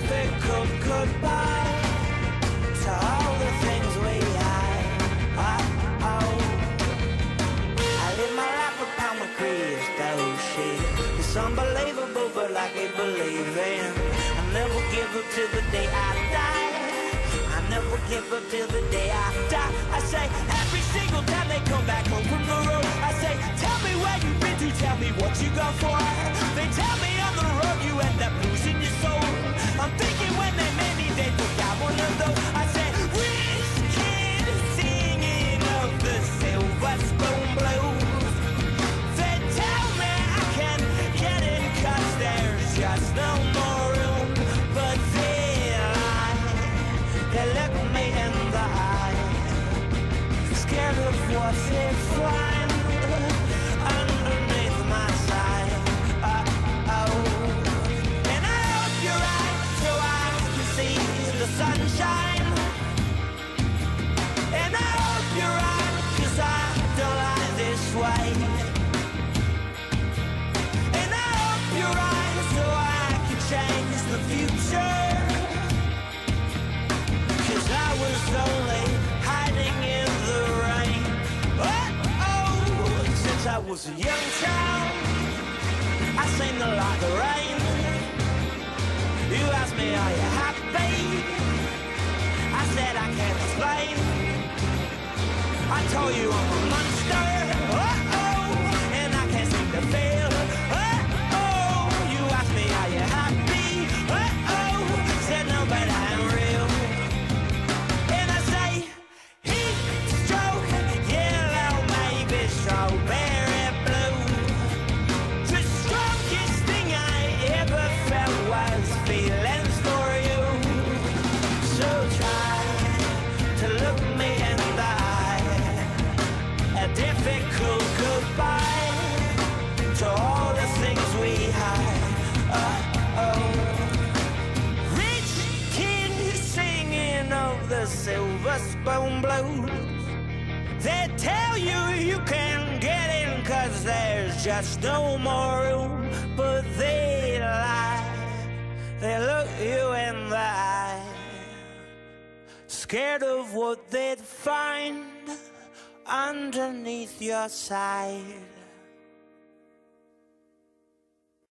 difficult goodbye to all the things we had. Oh, oh. I live my life upon my crystal shit. It's unbelievable, but I can believe in. I never give up till the day I die. I never give up till the day I die. I say every scared of what was a young child, I seem to like the rain. You asked me, are you happy? I said I can't explain. I told you I'm a monster. Oh, Difficult goodbye to all the things we. Uh-oh. Rich singing of the silver spoon blues. They tell you you can get in cause there's just no more room. But they lie, they look you in the eye. Scared of what they'd find underneath your side.